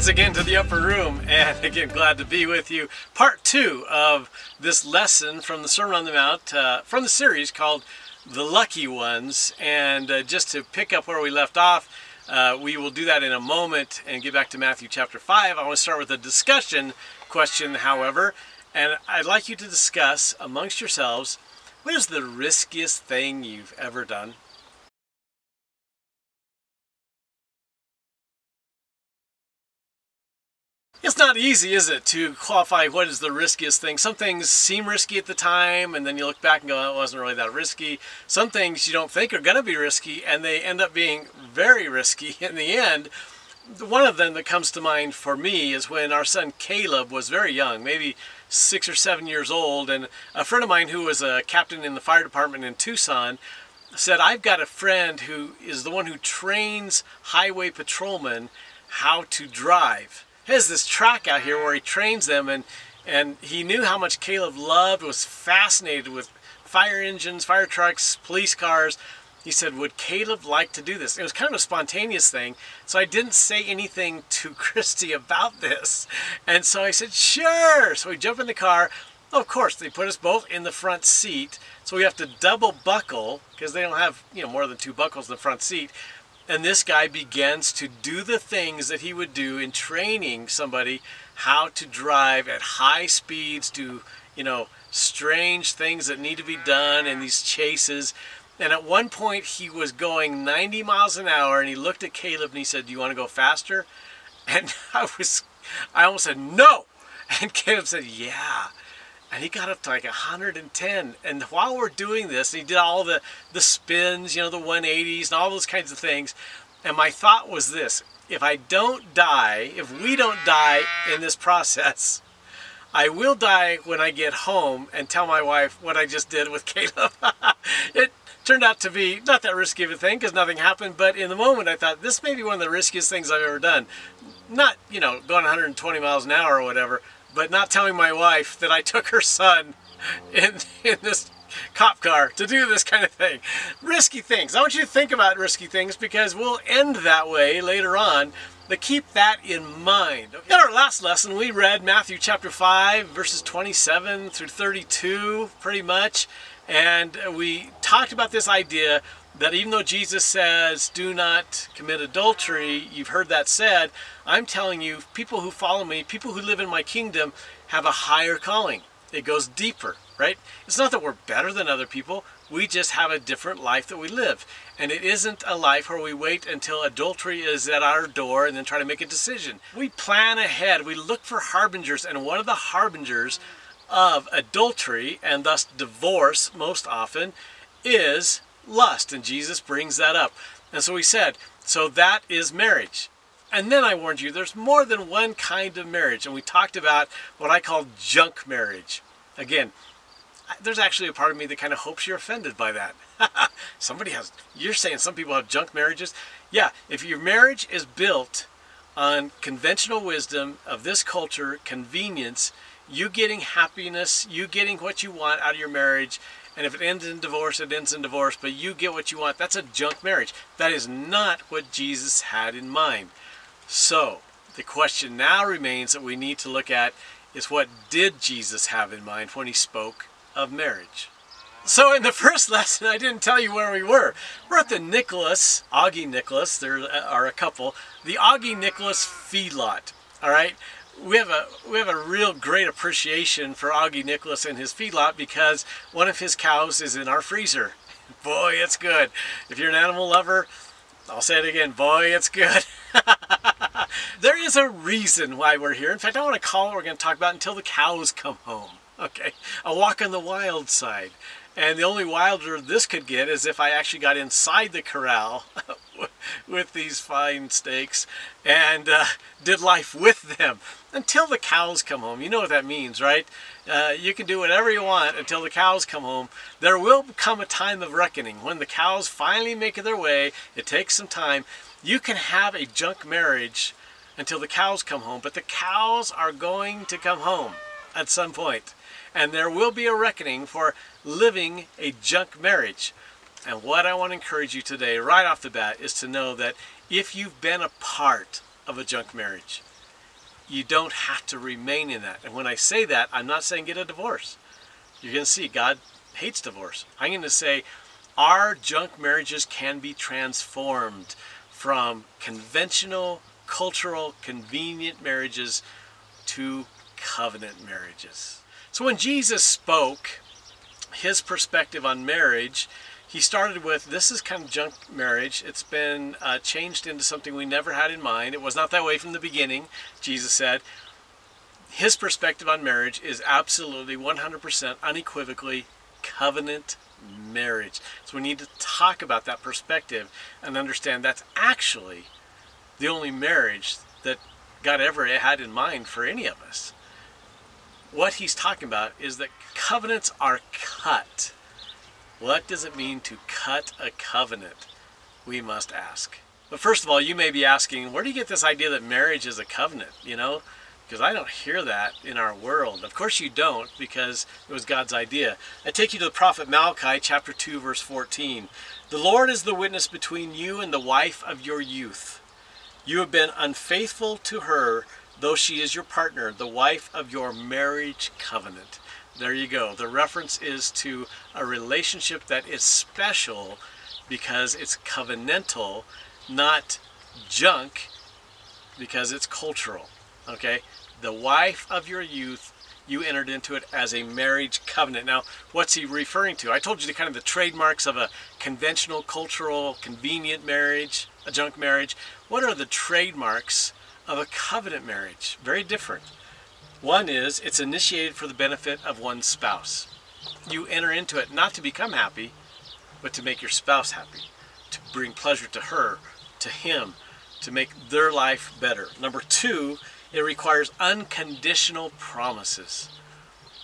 Once again to the upper room, and again, glad to be with you. Part two of this lesson from the Sermon on the Mount uh, from the series called The Lucky Ones. And uh, just to pick up where we left off, uh, we will do that in a moment and get back to Matthew chapter 5. I want to start with a discussion question, however, and I'd like you to discuss amongst yourselves what is the riskiest thing you've ever done? It's not easy, is it, to qualify what is the riskiest thing. Some things seem risky at the time, and then you look back and go, oh, it wasn't really that risky. Some things you don't think are going to be risky, and they end up being very risky in the end. One of them that comes to mind for me is when our son Caleb was very young, maybe six or seven years old, and a friend of mine who was a captain in the fire department in Tucson said, I've got a friend who is the one who trains highway patrolmen how to drive has this track out here where he trains them and and he knew how much Caleb loved, was fascinated with fire engines, fire trucks, police cars. He said, would Caleb like to do this? It was kind of a spontaneous thing. So I didn't say anything to Christy about this. And so I said, sure. So we jump in the car. Of course, they put us both in the front seat. So we have to double buckle because they don't have, you know, more than two buckles in the front seat. And this guy begins to do the things that he would do in training somebody how to drive at high speeds, to, you know, strange things that need to be done in these chases. And at one point he was going 90 miles an hour and he looked at Caleb and he said, do you want to go faster? And I was, I almost said, no. And Caleb said, yeah and he got up to like 110 and while we're doing this he did all the the spins you know the 180s and all those kinds of things. And my thought was this if i don't die if we don't die in this process i will die when i get home and tell my wife what i just did with caleb. It turned out to be not that risky of a thing because nothing happened but in the moment i thought this may be one of the riskiest things i've ever done not you know going 120 miles an hour or whatever but not telling my wife that I took her son in, in this cop car to do this kind of thing. Risky things. I want you to think about risky things because we'll end that way later on. But keep that in mind. In our last lesson, we read Matthew chapter 5, verses 27 through 32, pretty much. And we talked about this idea that even though Jesus says, do not commit adultery, you've heard that said, I'm telling you, people who follow me, people who live in my kingdom, have a higher calling. It goes deeper, right? It's not that we're better than other people, we just have a different life that we live. And it isn't a life where we wait until adultery is at our door and then try to make a decision. We plan ahead, we look for harbingers, and one of the harbingers of adultery and thus divorce most often is lust, and Jesus brings that up. And so he said, so that is marriage. And then I warned you, there's more than one kind of marriage, and we talked about what I call junk marriage. Again, there's actually a part of me that kind of hopes you're offended by that. Somebody has, you're saying some people have junk marriages? Yeah, if your marriage is built on conventional wisdom of this culture, convenience, you getting happiness, you getting what you want out of your marriage, and if it ends in divorce, it ends in divorce, but you get what you want. That's a junk marriage. That is not what Jesus had in mind. So, the question now remains that we need to look at is what did Jesus have in mind when he spoke of marriage? So in the first lesson, I didn't tell you where we were. We're at the Nicholas, Augie Nicholas, there are a couple, the Augie Nicholas feedlot. All right, we have a we have a real great appreciation for Augie Nicholas and his feedlot because one of his cows is in our freezer. Boy, it's good. If you're an animal lover, I'll say it again. Boy, it's good. there is a reason why we're here. In fact, I want to call it we're going to talk about until the cows come home. Okay, a walk on the wild side. And the only wilder this could get is if I actually got inside the corral with these fine steaks and uh, did life with them until the cows come home. You know what that means, right? Uh, you can do whatever you want until the cows come home. There will come a time of reckoning when the cows finally make their way. It takes some time. You can have a junk marriage until the cows come home, but the cows are going to come home at some point. And there will be a reckoning for living a junk marriage. And what I want to encourage you today, right off the bat, is to know that if you've been a part of a junk marriage. You don't have to remain in that. And when I say that, I'm not saying get a divorce. You're going to see God hates divorce. I'm going to say our junk marriages can be transformed from conventional, cultural, convenient marriages to covenant marriages. So when Jesus spoke his perspective on marriage, he started with this is kind of junk marriage. It's been uh, changed into something we never had in mind. It was not that way from the beginning, Jesus said. His perspective on marriage is absolutely 100% unequivocally covenant marriage. So we need to talk about that perspective and understand that's actually the only marriage that God ever had in mind for any of us. What he's talking about is that covenants are cut. What does it mean to cut a covenant? We must ask. But first of all, you may be asking, where do you get this idea that marriage is a covenant? You know, because I don't hear that in our world. Of course you don't, because it was God's idea. I take you to the prophet Malachi, chapter 2, verse 14. The Lord is the witness between you and the wife of your youth. You have been unfaithful to her, though she is your partner, the wife of your marriage covenant. There you go. The reference is to a relationship that is special because it's covenantal, not junk because it's cultural. Okay? the wife of your youth, you entered into it as a marriage covenant. Now, what's he referring to? I told you the kind of the trademarks of a conventional, cultural, convenient marriage, a junk marriage. What are the trademarks of a covenant marriage? Very different. One is it's initiated for the benefit of one's spouse. You enter into it not to become happy, but to make your spouse happy, to bring pleasure to her, to him, to make their life better. Number two it requires unconditional promises.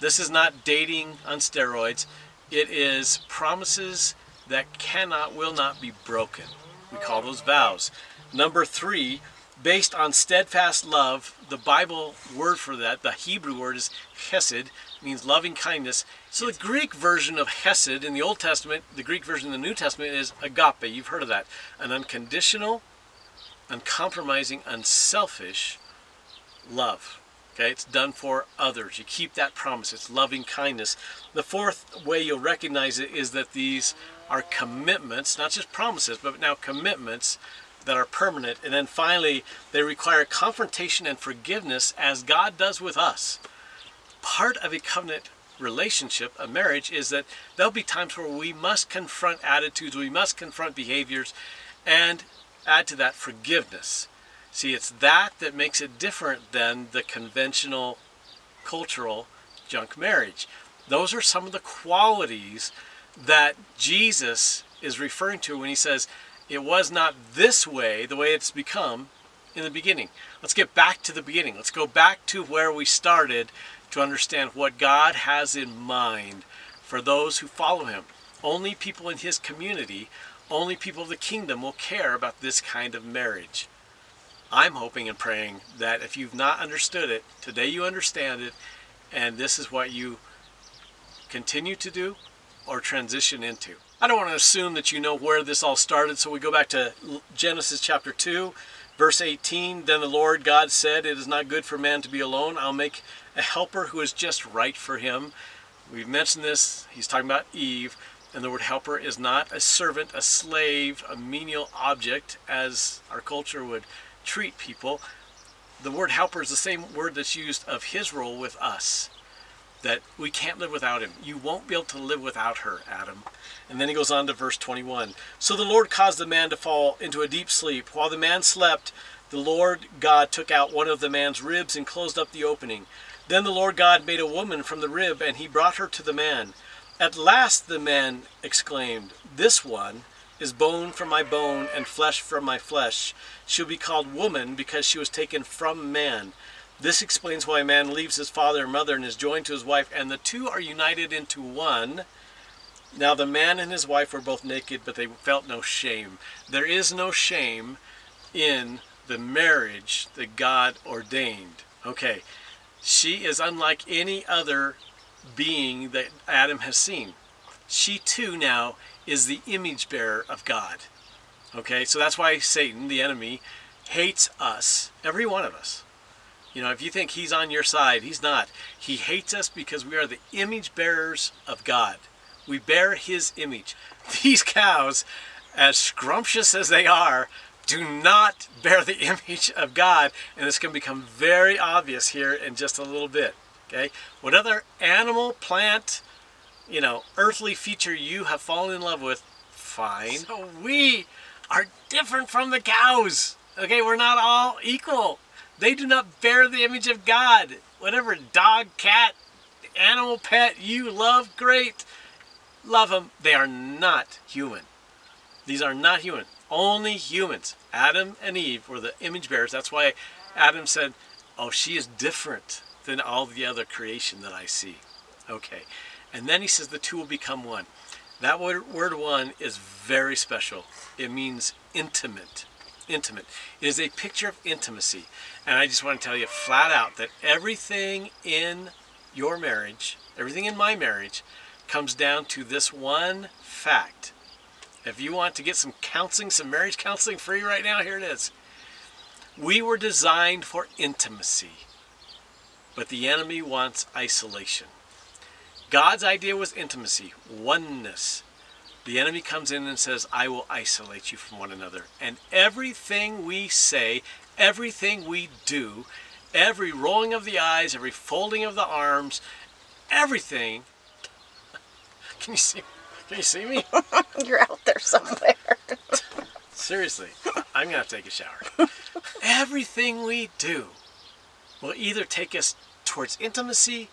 This is not dating on steroids. It is promises that cannot, will not be broken. We call those vows. Number three, based on steadfast love, the Bible word for that, the Hebrew word is hesed, means loving kindness. So the Greek version of hesed in the Old Testament, the Greek version in the New Testament is agape. You've heard of that. An unconditional, uncompromising, unselfish love. Okay, it's done for others. You keep that promise. It's loving kindness. The fourth way you'll recognize it is that these are commitments, not just promises, but now commitments that are permanent. And then finally, they require confrontation and forgiveness as God does with us. Part of a covenant relationship, a marriage, is that there'll be times where we must confront attitudes, we must confront behaviors, and add to that forgiveness. See, it's that that makes it different than the conventional cultural junk marriage. Those are some of the qualities that Jesus is referring to when he says, it was not this way, the way it's become in the beginning. Let's get back to the beginning. Let's go back to where we started to understand what God has in mind for those who follow him. Only people in his community, only people of the kingdom will care about this kind of marriage. I'm hoping and praying that if you've not understood it, today you understand it, and this is what you continue to do or transition into. I don't want to assume that you know where this all started, so we go back to Genesis chapter 2, verse 18. Then the Lord God said, It is not good for man to be alone. I'll make a helper who is just right for him. We've mentioned this. He's talking about Eve. And the word helper is not a servant, a slave, a menial object, as our culture would treat people. The word helper is the same word that's used of his role with us. That we can't live without him. You won't be able to live without her, Adam. And then he goes on to verse 21. So the Lord caused the man to fall into a deep sleep. While the man slept, the Lord God took out one of the man's ribs and closed up the opening. Then the Lord God made a woman from the rib, and he brought her to the man. At last the man exclaimed, This one is bone from my bone and flesh from my flesh. She'll be called woman because she was taken from man. This explains why a man leaves his father and mother and is joined to his wife, and the two are united into one. Now the man and his wife were both naked, but they felt no shame. There is no shame in the marriage that God ordained. Okay, she is unlike any other being that Adam has seen. She too now is the image bearer of God. Okay, so that's why Satan, the enemy, hates us, every one of us. You know, if you think he's on your side, he's not. He hates us because we are the image bearers of God. We bear his image. These cows, as scrumptious as they are, do not bear the image of God. And it's going to become very obvious here in just a little bit. Okay? What other animal, plant, you know, earthly feature you have fallen in love with, fine. So we are different from the cows. Okay, we're not all equal. They do not bear the image of God. Whatever dog, cat, animal pet you love, great. Love them. They are not human. These are not human. Only humans. Adam and Eve were the image bearers. That's why Adam said, Oh, she is different than all the other creation that I see. Okay. And then he says the two will become one. That word, word one is very special. It means intimate. Intimate. It is a picture of intimacy. And I just want to tell you flat out that everything in your marriage, everything in my marriage, comes down to this one fact. If you want to get some counseling, some marriage counseling free right now, here it is. We were designed for intimacy, but the enemy wants isolation. God's idea was intimacy, oneness. The enemy comes in and says, I will isolate you from one another. And everything we say, everything we do, every rolling of the eyes, every folding of the arms, everything. Can you see? Can you see me? You're out there somewhere. Seriously, I'm gonna take a shower. everything we do will either take us towards intimacy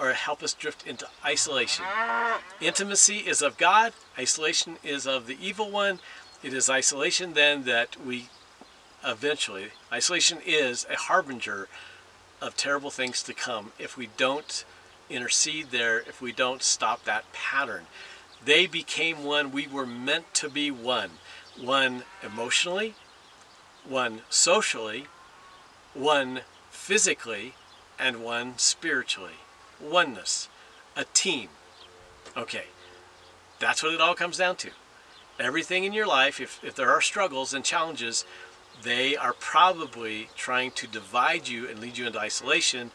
or help us drift into isolation. Intimacy is of God, isolation is of the evil one. It is isolation then that we eventually, isolation is a harbinger of terrible things to come if we don't intercede there, if we don't stop that pattern. They became one. We were meant to be one. One emotionally, one socially, one physically, and one spiritually oneness, a team. Okay, that's what it all comes down to. Everything in your life, if, if there are struggles and challenges, they are probably trying to divide you and lead you into isolation.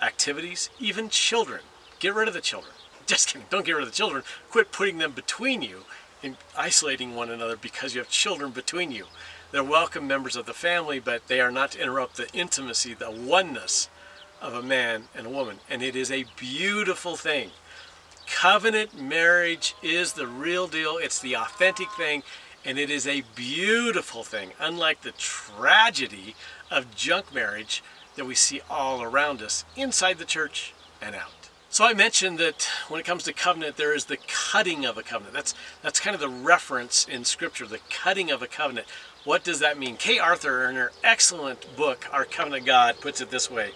Activities, even children. Get rid of the children. Just kidding, don't get rid of the children. Quit putting them between you and isolating one another because you have children between you. They're welcome members of the family, but they are not to interrupt the intimacy, the oneness of a man and a woman. And it is a beautiful thing. Covenant marriage is the real deal. It's the authentic thing. And it is a beautiful thing, unlike the tragedy of junk marriage that we see all around us, inside the church and out. So I mentioned that when it comes to covenant, there is the cutting of a covenant. That's that's kind of the reference in Scripture, the cutting of a covenant. What does that mean? Kay Arthur, in her excellent book, Our Covenant God, puts it this way.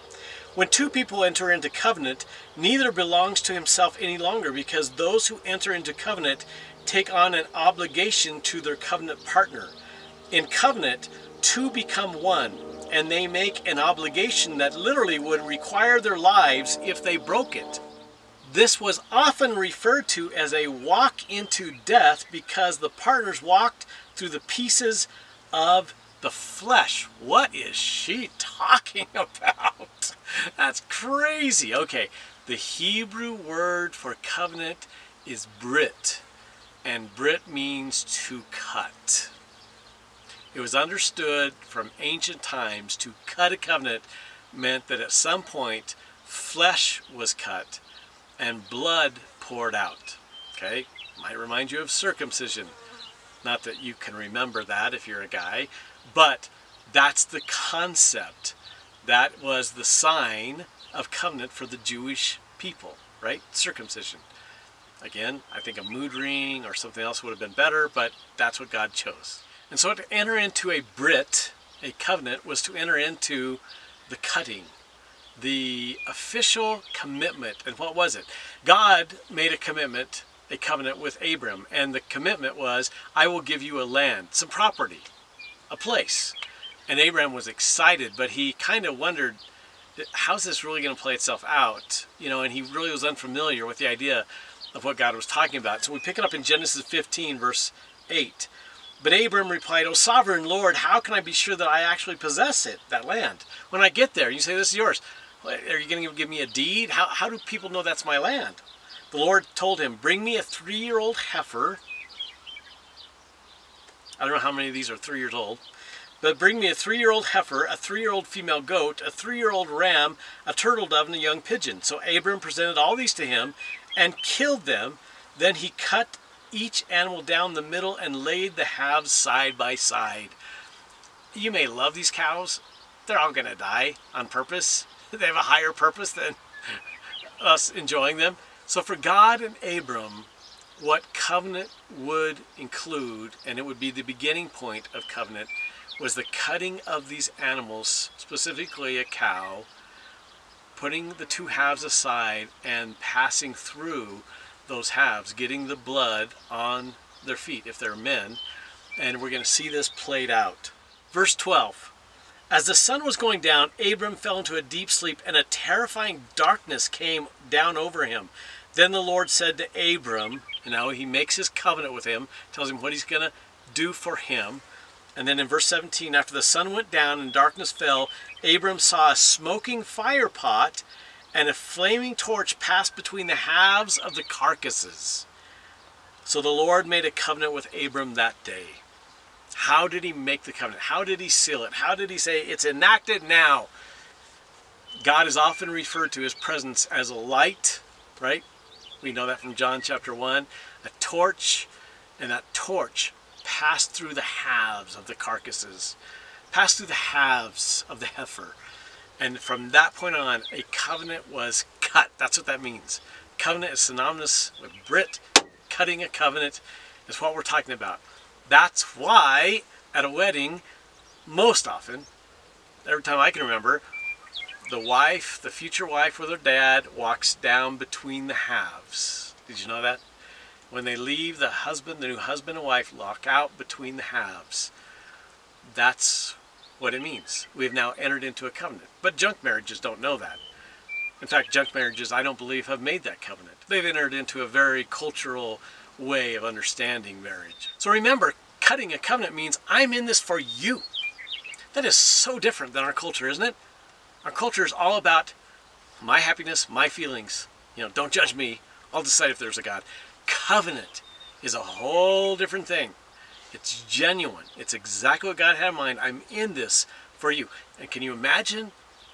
When two people enter into covenant, neither belongs to himself any longer because those who enter into covenant take on an obligation to their covenant partner. In covenant, two become one, and they make an obligation that literally would require their lives if they broke it. This was often referred to as a walk into death because the partners walked through the pieces of the flesh. What is she talking about? That's crazy. Okay, the Hebrew word for covenant is brit, and brit means to cut. It was understood from ancient times to cut a covenant meant that at some point flesh was cut and blood poured out. Okay, might remind you of circumcision. Not that you can remember that if you're a guy, but that's the concept. That was the sign of covenant for the Jewish people, right? Circumcision. Again, I think a mood ring or something else would have been better, but that's what God chose. And so to enter into a Brit, a covenant, was to enter into the cutting, the official commitment. And what was it? God made a commitment, a covenant with Abram, and the commitment was, I will give you a land, some property a place. And Abraham was excited, but he kind of wondered, how's this really going to play itself out? You know, and he really was unfamiliar with the idea of what God was talking about. So we pick it up in Genesis 15, verse 8. But Abram replied, O sovereign Lord, how can I be sure that I actually possess it, that land? When I get there, you say, This is yours. Are you going to give me a deed? How, how do people know that's my land? The Lord told him, Bring me a three year old heifer. I don't know how many of these are three years old. But bring me a three year old heifer, a three year old female goat, a three year old ram, a turtle dove, and a young pigeon. So Abram presented all these to him and killed them. Then he cut each animal down the middle and laid the halves side by side. You may love these cows, they're all going to die on purpose. They have a higher purpose than us enjoying them. So for God and Abram, what covenant would include, and it would be the beginning point of covenant, was the cutting of these animals, specifically a cow, putting the two halves aside and passing through those halves, getting the blood on their feet if they're men. And we're going to see this played out. Verse 12 As the sun was going down, Abram fell into a deep sleep, and a terrifying darkness came down over him. Then the Lord said to Abram, and now he makes his covenant with him, tells him what he's going to do for him. And then in verse 17, after the sun went down and darkness fell, Abram saw a smoking fire pot and a flaming torch pass between the halves of the carcasses. So the Lord made a covenant with Abram that day. How did he make the covenant? How did he seal it? How did he say, it's enacted now? God is often referred to his presence as a light, right? We know that from John chapter 1. A torch, and that torch passed through the halves of the carcasses, passed through the halves of the heifer. And from that point on, a covenant was cut. That's what that means. Covenant is synonymous with Brit. Cutting a covenant is what we're talking about. That's why at a wedding, most often, every time I can remember, the wife, the future wife with her dad, walks down between the halves. Did you know that? When they leave, the husband, the new husband and wife, lock out between the halves. That's what it means. We have now entered into a covenant. But junk marriages don't know that. In fact, junk marriages, I don't believe, have made that covenant. They've entered into a very cultural way of understanding marriage. So remember, cutting a covenant means I'm in this for you. That is so different than our culture, isn't it? Our culture is all about my happiness, my feelings. You know, don't judge me. I'll decide if there's a God. Covenant is a whole different thing. It's genuine. It's exactly what God had in mind. I'm in this for you. And can you imagine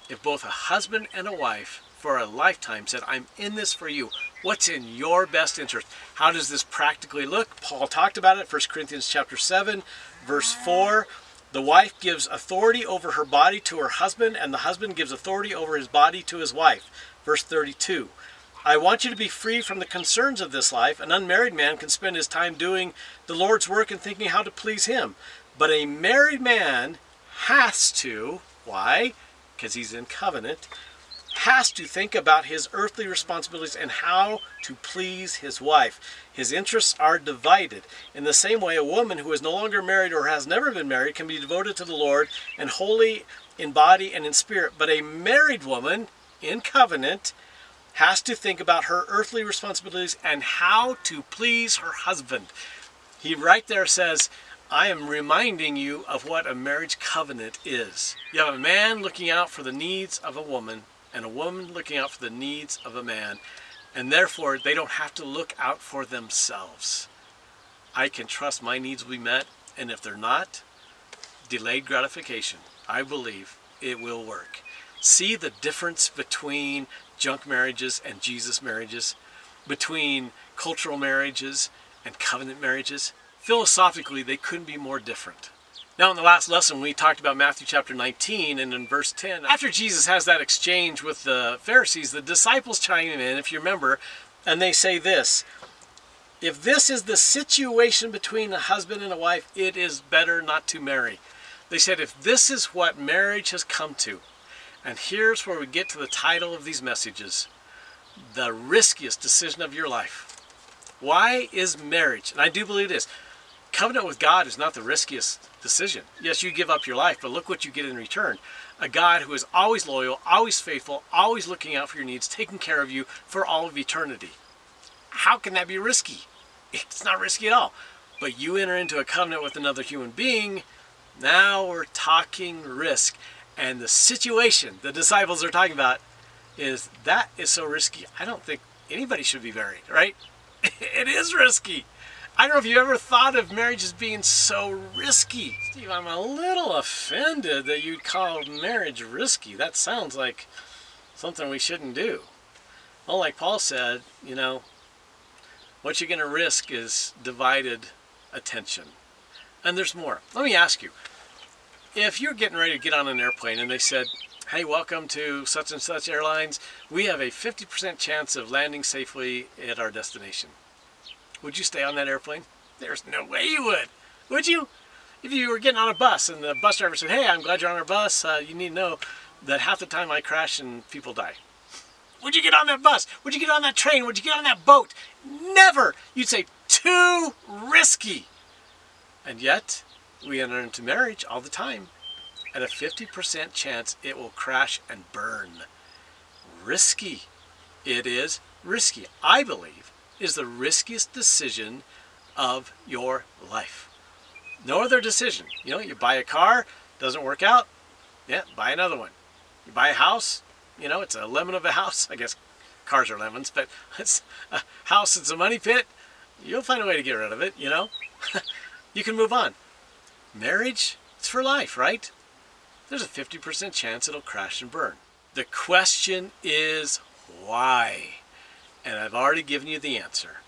if both a husband and a wife for a lifetime said, I'm in this for you. What's in your best interest? How does this practically look? Paul talked about it, 1 Corinthians chapter 7, verse 4. The wife gives authority over her body to her husband, and the husband gives authority over his body to his wife. Verse 32. I want you to be free from the concerns of this life. An unmarried man can spend his time doing the Lord's work and thinking how to please him. But a married man has to, why? Because he's in covenant, has to think about his earthly responsibilities and how to please his wife. His interests are divided. In the same way, a woman who is no longer married or has never been married can be devoted to the Lord and holy in body and in spirit. But a married woman in covenant has to think about her earthly responsibilities and how to please her husband. He right there says, I am reminding you of what a marriage covenant is. You have a man looking out for the needs of a woman and a woman looking out for the needs of a man, and therefore they don't have to look out for themselves. I can trust my needs will be met, and if they're not, delayed gratification. I believe it will work. See the difference between junk marriages and Jesus marriages, between cultural marriages and covenant marriages. Philosophically, they couldn't be more different. Now, in the last lesson, we talked about Matthew chapter 19, and in verse 10, after Jesus has that exchange with the Pharisees, the disciples chime in, if you remember, and they say this If this is the situation between a husband and a wife, it is better not to marry. They said, if this is what marriage has come to, and here's where we get to the title of these messages the riskiest decision of your life. Why is marriage? And I do believe it is. Covenant with God is not the riskiest decision. Yes, you give up your life, but look what you get in return. A God who is always loyal, always faithful, always looking out for your needs, taking care of you for all of eternity. How can that be risky? It's not risky at all. But you enter into a covenant with another human being, now we're talking risk. And the situation the disciples are talking about is that is so risky. I don't think anybody should be married, right? it is risky. I don't know if you ever thought of marriage as being so risky. Steve, I'm a little offended that you'd call marriage risky. That sounds like something we shouldn't do. Well, like Paul said, you know, what you're going to risk is divided attention. And there's more. Let me ask you if you're getting ready to get on an airplane and they said, hey, welcome to such and such airlines, we have a 50% chance of landing safely at our destination. Would you stay on that airplane? There's no way you would. Would you? If you were getting on a bus and the bus driver said, hey, I'm glad you're on our bus, uh, you need to know that half the time I crash and people die. Would you get on that bus? Would you get on that train? Would you get on that boat? Never! You'd say, too risky. And yet, we enter into marriage all the time at a 50% chance it will crash and burn. Risky. It is risky. I believe is the riskiest decision of your life. No other decision. You know, you buy a car, doesn't work out, yeah, buy another one. You buy a house, you know, it's a lemon of a house. I guess cars are lemons, but it's a house, it's a money pit. You'll find a way to get rid of it, you know. you can move on. Marriage, it's for life, right? There's a 50% chance it'll crash and burn. The question is why? And I've already given you the answer.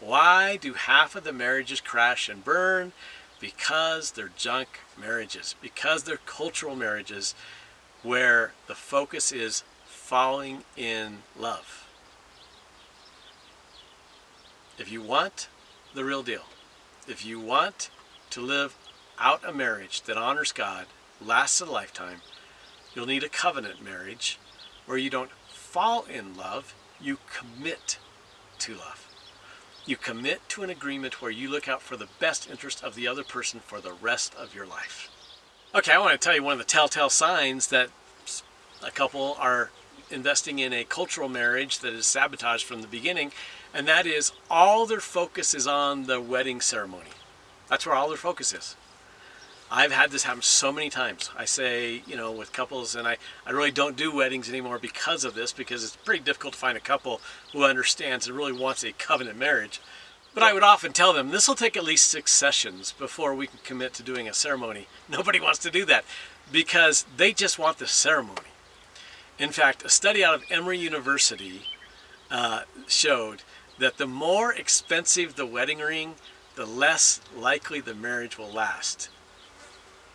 Why do half of the marriages crash and burn? Because they're junk marriages, because they're cultural marriages where the focus is falling in love. If you want the real deal, if you want to live out a marriage that honors God, lasts a lifetime, you'll need a covenant marriage where you don't fall in love, you commit to love. You commit to an agreement where you look out for the best interest of the other person for the rest of your life. Okay, I want to tell you one of the telltale signs that a couple are investing in a cultural marriage that is sabotaged from the beginning, and that is all their focus is on the wedding ceremony. That's where all their focus is. I've had this happen so many times. I say, you know, with couples, and I, I really don't do weddings anymore because of this, because it's pretty difficult to find a couple who understands and really wants a covenant marriage. But I would often tell them, this will take at least six sessions before we can commit to doing a ceremony. Nobody wants to do that because they just want the ceremony. In fact, a study out of Emory University uh, showed that the more expensive the wedding ring, the less likely the marriage will last.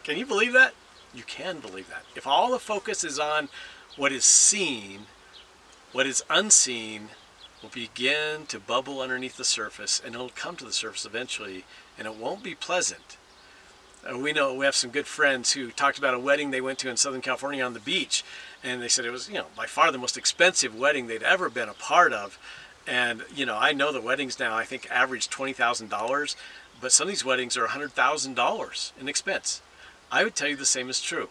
Can you believe that? You can believe that. If all the focus is on what is seen, what is unseen will begin to bubble underneath the surface and it'll come to the surface eventually and it won't be pleasant. Uh, we know we have some good friends who talked about a wedding they went to in Southern California on the beach and they said it was, you know, by far the most expensive wedding they'd ever been a part of. And, you know, I know the weddings now, I think average $20,000, but some of these weddings are $100,000 in expense. I would tell you the same is true.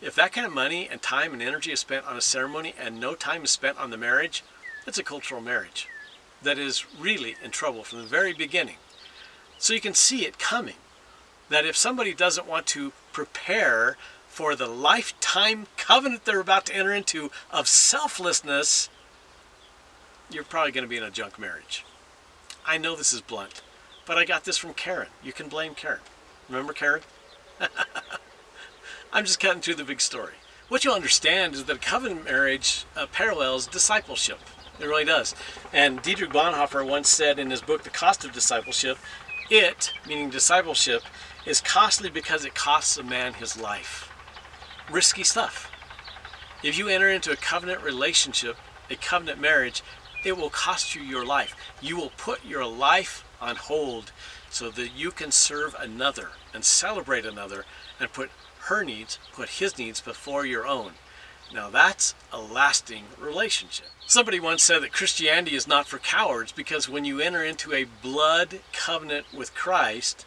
If that kind of money and time and energy is spent on a ceremony and no time is spent on the marriage, it's a cultural marriage that is really in trouble from the very beginning. So you can see it coming. That if somebody doesn't want to prepare for the lifetime covenant they're about to enter into of selflessness, you're probably going to be in a junk marriage. I know this is blunt, but I got this from Karen. You can blame Karen. Remember Karen? I'm just cutting through the big story. What you'll understand is that covenant marriage uh, parallels discipleship. It really does. And Dietrich Bonhoeffer once said in his book, The Cost of Discipleship, it, meaning discipleship, is costly because it costs a man his life. Risky stuff. If you enter into a covenant relationship, a covenant marriage, it will cost you your life. You will put your life on hold so that you can serve another and celebrate another and put her needs, put his needs before your own. Now that's a lasting relationship. Somebody once said that Christianity is not for cowards because when you enter into a blood covenant with Christ,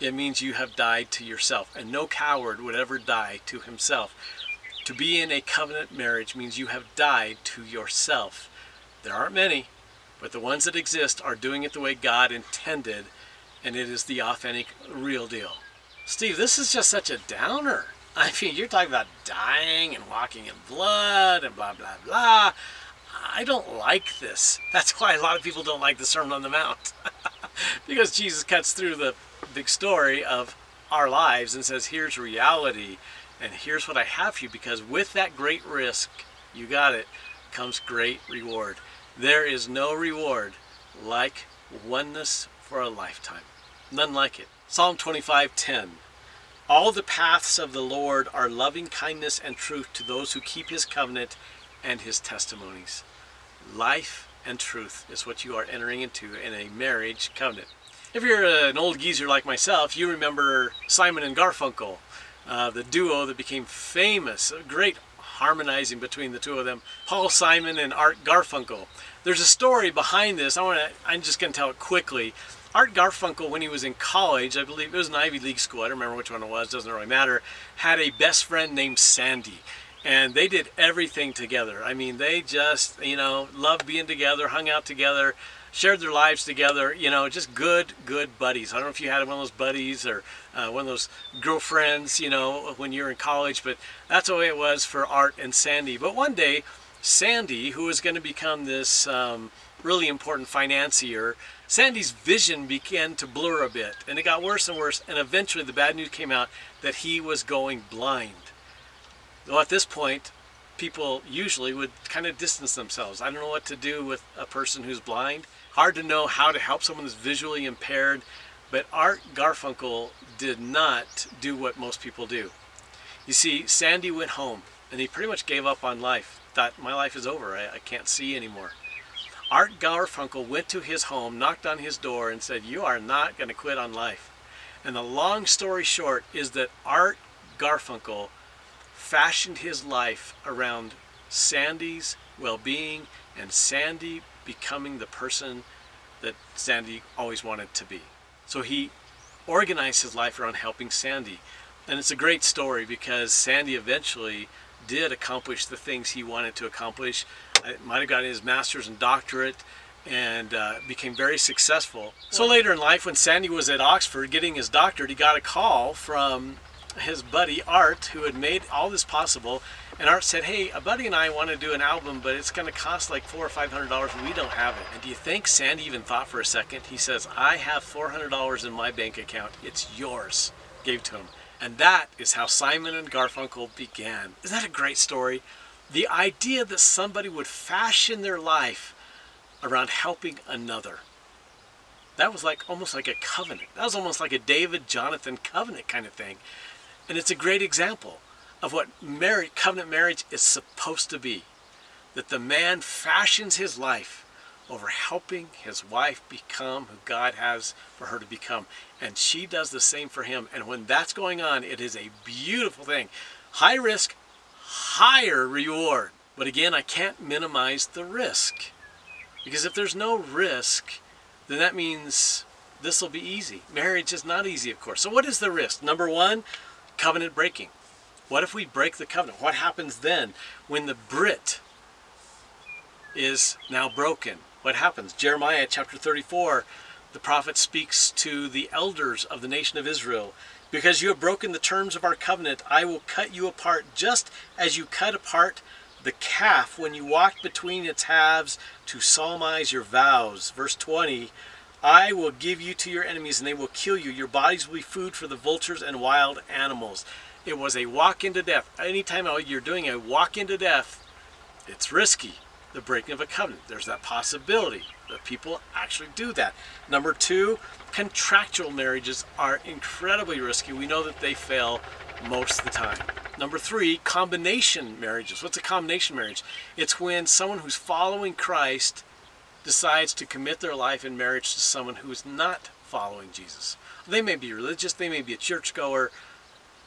it means you have died to yourself. And no coward would ever die to himself. To be in a covenant marriage means you have died to yourself. There aren't many, but the ones that exist are doing it the way God intended and it is the authentic, real deal. Steve, this is just such a downer. I mean, you're talking about dying and walking in blood and blah, blah, blah. I don't like this. That's why a lot of people don't like the Sermon on the Mount. because Jesus cuts through the big story of our lives and says, here's reality and here's what I have for you. Because with that great risk, you got it, comes great reward. There is no reward like oneness for a lifetime. None like it. Psalm 25:10. All the paths of the Lord are loving kindness and truth to those who keep his covenant and his testimonies. Life and truth is what you are entering into in a marriage covenant. If you're an old geezer like myself, you remember Simon and Garfunkel, uh, the duo that became famous, a great harmonizing between the two of them, Paul Simon and Art Garfunkel. There's a story behind this. I want to. I'm just going to tell it quickly. Art Garfunkel, when he was in college, I believe it was an Ivy League school. I don't remember which one it was. Doesn't really matter. Had a best friend named Sandy, and they did everything together. I mean, they just you know loved being together, hung out together shared their lives together. You know, just good, good buddies. I don't know if you had one of those buddies or uh, one of those girlfriends, you know, when you were in college, but that's the way it was for Art and Sandy. But one day, Sandy, who was going to become this um, really important financier, Sandy's vision began to blur a bit, and it got worse and worse. And eventually, the bad news came out that he was going blind. Well, at this point, people usually would kind of distance themselves. I don't know what to do with a person who's blind. Hard to know how to help someone who's visually impaired, but Art Garfunkel did not do what most people do. You see, Sandy went home and he pretty much gave up on life. Thought, my life is over, I, I can't see anymore. Art Garfunkel went to his home, knocked on his door, and said, You are not going to quit on life. And the long story short is that Art Garfunkel fashioned his life around Sandy's well being and Sandy becoming the person that Sandy always wanted to be. So he organized his life around helping Sandy. And it's a great story because Sandy eventually did accomplish the things he wanted to accomplish. It might have gotten his master's and doctorate and uh, became very successful. So later in life, when Sandy was at Oxford getting his doctorate, he got a call from his buddy Art, who had made all this possible. And Art said, "Hey, a buddy and I want to do an album, but it's going to cost like four or five hundred dollars, and we don't have it." And do you think Sandy even thought for a second? He says, "I have four hundred dollars in my bank account. It's yours." Gave to him, and that is how Simon and Garfunkel began. Isn't that a great story? The idea that somebody would fashion their life around helping another. That was like almost like a covenant. That was almost like a David Jonathan covenant kind of thing. And it's a great example of what marriage, covenant marriage is supposed to be. That the man fashions his life over helping his wife become who God has for her to become. And she does the same for him. And when that's going on, it is a beautiful thing. High risk, higher reward. But again, I can't minimize the risk. Because if there's no risk, then that means this will be easy. Marriage is not easy, of course. So what is the risk? Number one, covenant breaking. What if we break the covenant? What happens then when the Brit is now broken? What happens? Jeremiah chapter 34, the prophet speaks to the elders of the nation of Israel. Because you have broken the terms of our covenant, I will cut you apart just as you cut apart the calf when you walked between its halves to solemnize your vows. Verse 20 I will give you to your enemies and they will kill you. Your bodies will be food for the vultures and wild animals. It was a walk into death. Anytime you're doing a walk into death, it's risky. The breaking of a covenant. There's that possibility that people actually do that. Number two, contractual marriages are incredibly risky. We know that they fail most of the time. Number three, combination marriages. What's a combination marriage? It's when someone who's following Christ decides to commit their life in marriage to someone who is not following Jesus. They may be religious, they may be a churchgoer,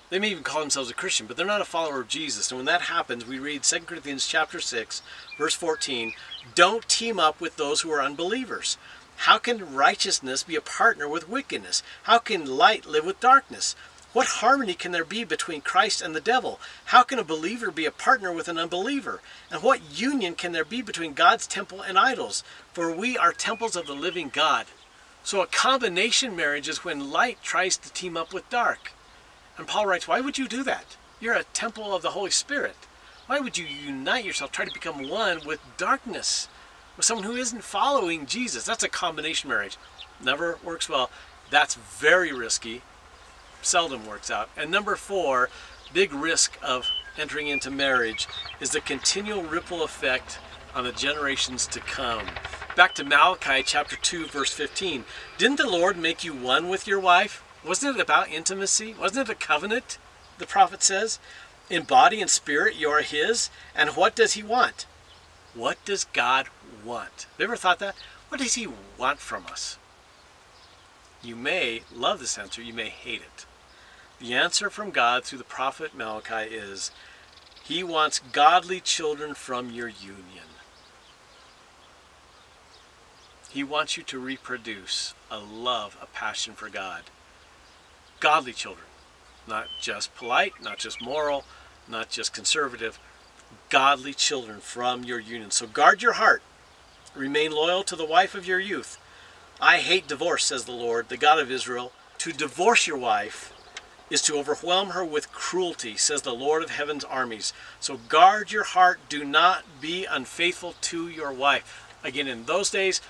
they may even call themselves a Christian, but they're not a follower of Jesus. And when that happens, we read 2 Corinthians chapter 6, verse 14, don't team up with those who are unbelievers. How can righteousness be a partner with wickedness? How can light live with darkness? What harmony can there be between Christ and the devil? How can a believer be a partner with an unbeliever? And what union can there be between God's temple and idols? For we are temples of the living God. So a combination marriage is when light tries to team up with dark. And Paul writes, Why would you do that? You're a temple of the Holy Spirit. Why would you unite yourself, try to become one with darkness, with someone who isn't following Jesus? That's a combination marriage. Never works well. That's very risky. Seldom works out. And number four, big risk of entering into marriage is the continual ripple effect on the generations to come. Back to Malachi chapter 2, verse 15. Didn't the Lord make you one with your wife? Wasn't it about intimacy? Wasn't it a covenant? The prophet says. In body and spirit, you are His. And what does He want? What does God want? Have you ever thought that? What does He want from us? You may love this answer, you may hate it. The answer from God through the prophet Malachi is He wants godly children from your union. He wants you to reproduce a love, a passion for God. Godly children. Not just polite, not just moral, not just conservative. Godly children from your union. So guard your heart. Remain loyal to the wife of your youth. I hate divorce, says the Lord, the God of Israel. To divorce your wife is to overwhelm her with cruelty, says the Lord of heaven's armies. So guard your heart. Do not be unfaithful to your wife. Again, in those days,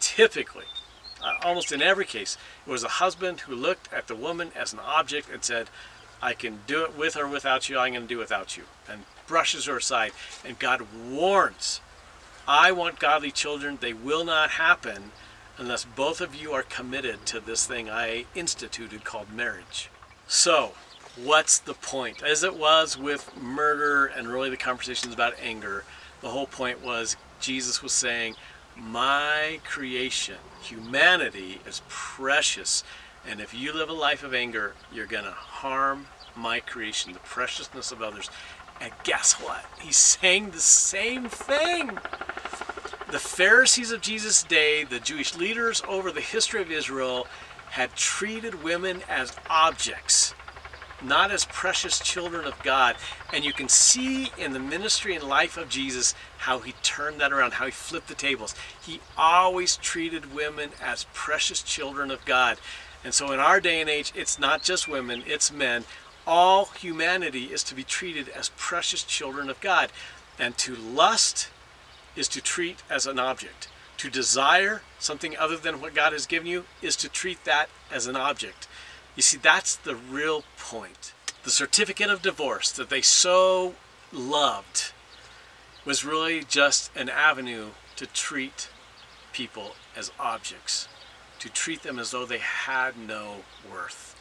typically, uh, almost in every case, it was a husband who looked at the woman as an object and said, I can do it with or without you, I'm going to do without you, and brushes her aside. And God warns, I want godly children. They will not happen unless both of you are committed to this thing I instituted called marriage. So, what's the point? As it was with murder and really the conversations about anger, the whole point was Jesus was saying, my creation, humanity, is precious. And if you live a life of anger, you're going to harm my creation, the preciousness of others. And guess what? He's saying the same thing. The Pharisees of Jesus' day, the Jewish leaders over the history of Israel, had treated women as objects not as precious children of God. And you can see in the ministry and life of Jesus how he turned that around, how he flipped the tables. He always treated women as precious children of God. And so in our day and age, it's not just women, it's men. All humanity is to be treated as precious children of God. And to lust is to treat as an object. To desire something other than what God has given you is to treat that as an object. You see, that's the real point. The certificate of divorce that they so loved was really just an avenue to treat people as objects, to treat them as though they had no worth.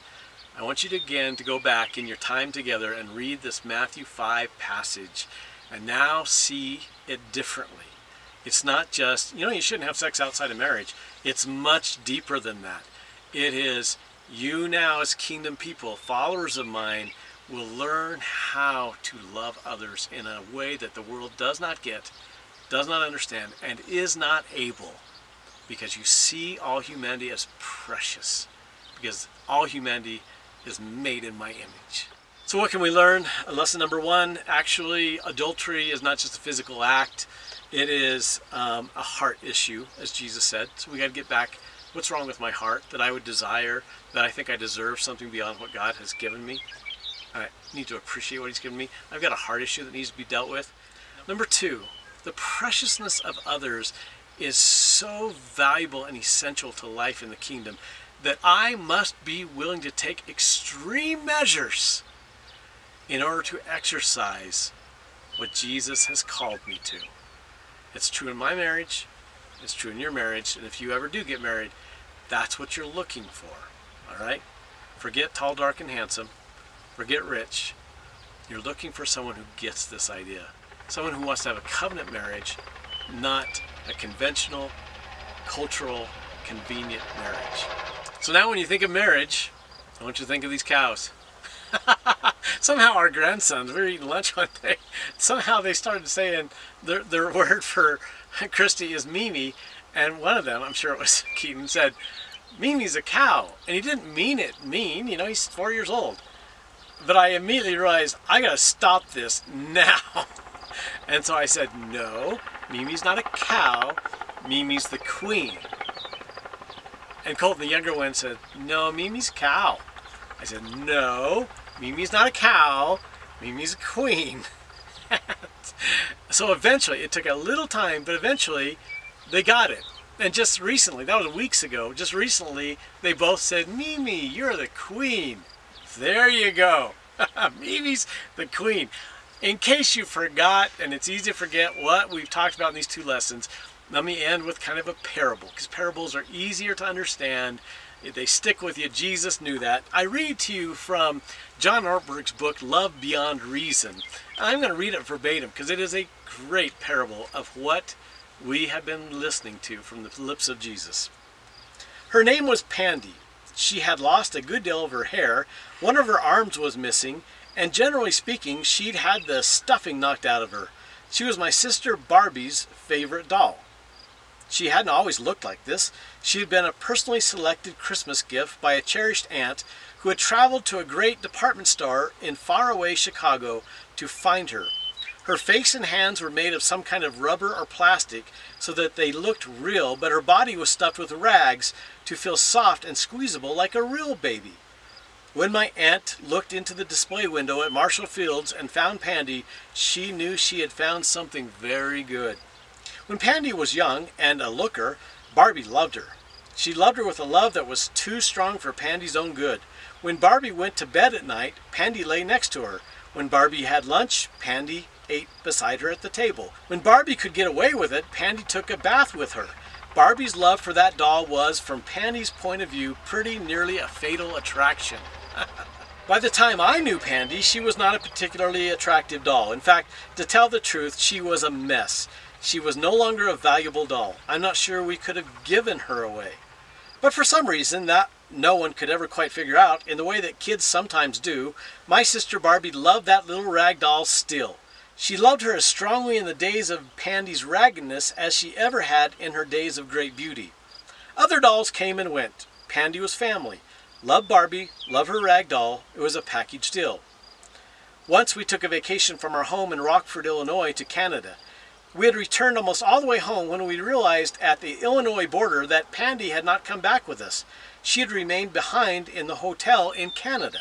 I want you to again to go back in your time together and read this Matthew 5 passage and now see it differently. It's not just, you know, you shouldn't have sex outside of marriage. It's much deeper than that. It is you now, as kingdom people, followers of mine, will learn how to love others in a way that the world does not get, does not understand, and is not able. Because you see all humanity as precious. Because all humanity is made in my image. So, what can we learn? Lesson number one actually, adultery is not just a physical act, it is um, a heart issue, as Jesus said. So, we got to get back What's wrong with my heart that I would desire, that I think I deserve something beyond what God has given me? I need to appreciate what He's given me. I've got a heart issue that needs to be dealt with. Number two, the preciousness of others is so valuable and essential to life in the kingdom that I must be willing to take extreme measures in order to exercise what Jesus has called me to. It's true in my marriage, it's true in your marriage, and if you ever do get married, that's what you're looking for. All right? Forget tall, dark, and handsome. Forget rich. You're looking for someone who gets this idea. Someone who wants to have a covenant marriage, not a conventional, cultural, convenient marriage. So now when you think of marriage, I want you to think of these cows. somehow our grandsons, we were eating lunch one day, somehow they started saying their, their word for Christy is Mimi, and one of them, I'm sure it was Keaton, said, Mimi's a cow. And he didn't mean it mean, you know, he's four years old. But I immediately realized, I gotta stop this now. and so I said, no, Mimi's not a cow, Mimi's the queen. And Colton, the younger one, said, No, Mimi's cow. I said, No, Mimi's not a cow. Mimi's a queen. so eventually, it took a little time, but eventually they got it. And just recently, that was weeks ago, just recently, they both said, Mimi, you're the queen. There you go. Mimi's the queen. In case you forgot, and it's easy to forget what we've talked about in these two lessons, let me end with kind of a parable, because parables are easier to understand. They stick with you. Jesus knew that. I read to you from John Ortberg's book, Love Beyond Reason. I'm going to read it verbatim because it is a great parable of what we have been listening to from the lips of Jesus. Her name was Pandy. She had lost a good deal of her hair, one of her arms was missing, and generally speaking, she'd had the stuffing knocked out of her. She was my sister Barbie's favorite doll. She hadn't always looked like this. She had been a personally selected Christmas gift by a cherished aunt who had traveled to a great department store in faraway Chicago to find her. Her face and hands were made of some kind of rubber or plastic so that they looked real, but her body was stuffed with rags to feel soft and squeezable like a real baby. When my aunt looked into the display window at Marshall Fields and found Pandy, she knew she had found something very good. When Pandy was young and a looker, Barbie loved her. She loved her with a love that was too strong for Pandy's own good. When Barbie went to bed at night, Pandy lay next to her. When Barbie had lunch, Pandy ate beside her at the table. When Barbie could get away with it, Pandy took a bath with her. Barbie's love for that doll was, from Pandy's point of view, pretty nearly a fatal attraction. By the time I knew Pandy, she was not a particularly attractive doll. In fact, to tell the truth, she was a mess. She was no longer a valuable doll. I'm not sure we could have given her away. But for some reason that no one could ever quite figure out, in the way that kids sometimes do, my sister Barbie loved that little rag doll still. She loved her as strongly in the days of Pandy's raggedness as she ever had in her days of great beauty. Other dolls came and went. Pandy was family. Love Barbie, love her rag doll. It was a package deal. Once we took a vacation from our home in Rockford, Illinois to Canada. We had returned almost all the way home when we realized at the Illinois border that Pandy had not come back with us. She had remained behind in the hotel in Canada.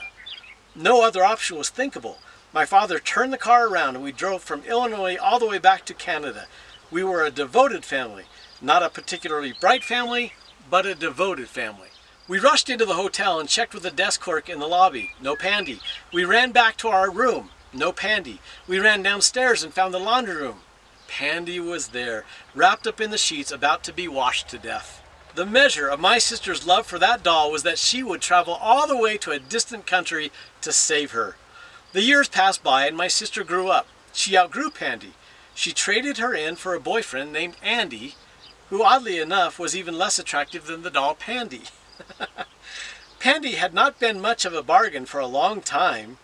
No other option was thinkable. My father turned the car around and we drove from Illinois all the way back to Canada. We were a devoted family, not a particularly bright family, but a devoted family. We rushed into the hotel and checked with the desk clerk in the lobby. No Pandy. We ran back to our room. No Pandy. We ran downstairs and found the laundry room. Pandy was there, wrapped up in the sheets, about to be washed to death. The measure of my sister's love for that doll was that she would travel all the way to a distant country to save her. The years passed by and my sister grew up. She outgrew Pandy. She traded her in for a boyfriend named Andy, who oddly enough was even less attractive than the doll Pandy. Pandy had not been much of a bargain for a long time,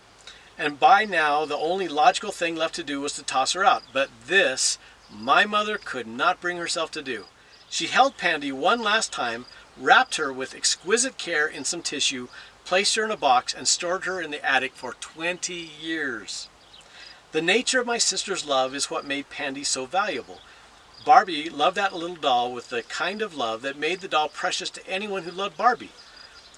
and by now the only logical thing left to do was to toss her out. But this, my mother could not bring herself to do. She held Pandy one last time, wrapped her with exquisite care in some tissue, placed her in a box, and stored her in the attic for 20 years. The nature of my sister's love is what made Pandy so valuable. Barbie loved that little doll with the kind of love that made the doll precious to anyone who loved Barbie.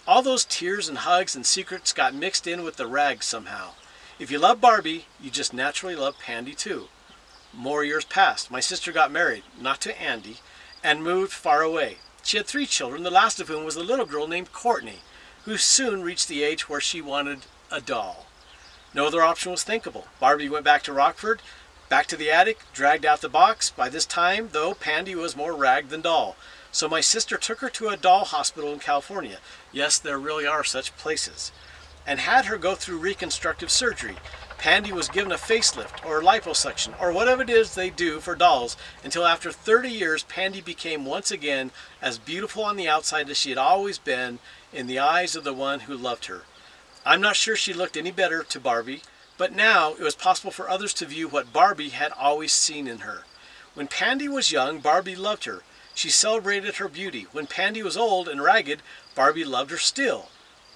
All those tears and hugs and secrets got mixed in with the rags somehow. If you love Barbie, you just naturally love Pandy too. More years passed. My sister got married, not to Andy, and moved far away. She had three children, the last of whom was a little girl named Courtney who soon reached the age where she wanted a doll. No other option was thinkable. Barbie went back to Rockford, back to the attic, dragged out the box. By this time, though, Pandy was more rag than doll. So my sister took her to a doll hospital in California. Yes, there really are such places. And had her go through reconstructive surgery. Pandy was given a facelift or liposuction or whatever it is they do for dolls until after 30 years Pandy became once again as beautiful on the outside as she had always been in the eyes of the one who loved her. I'm not sure she looked any better to Barbie, but now it was possible for others to view what Barbie had always seen in her. When Pandy was young, Barbie loved her. She celebrated her beauty. When Pandy was old and ragged, Barbie loved her still.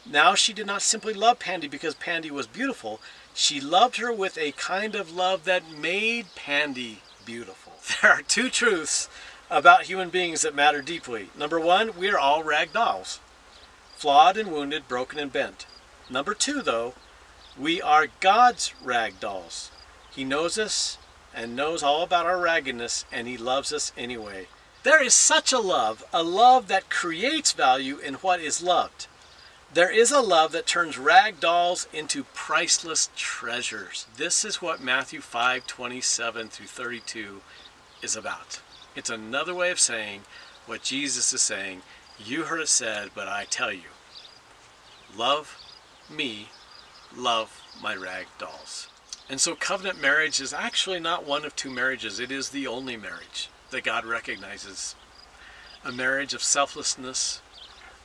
Now she did not simply love Pandy because Pandy was beautiful. She loved her with a kind of love that made Pandy beautiful. There are two truths about human beings that matter deeply. Number one, we are all rag dolls, flawed and wounded, broken and bent. Number two, though, we are God's rag dolls. He knows us and knows all about our raggedness, and He loves us anyway. There is such a love, a love that creates value in what is loved. There is a love that turns rag dolls into priceless treasures. This is what Matthew 5 27 through 32 is about. It's another way of saying what Jesus is saying. You heard it said, but I tell you love me, love my rag dolls. And so, covenant marriage is actually not one of two marriages, it is the only marriage that God recognizes. A marriage of selflessness,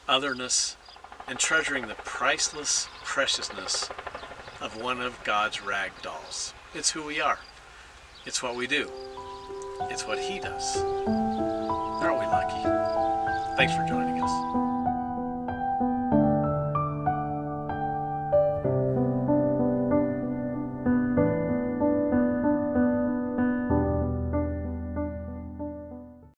otherness, and treasuring the priceless preciousness of one of God's rag dolls. It's who we are. It's what we do. It's what He does. Aren't we lucky? Thanks for joining us.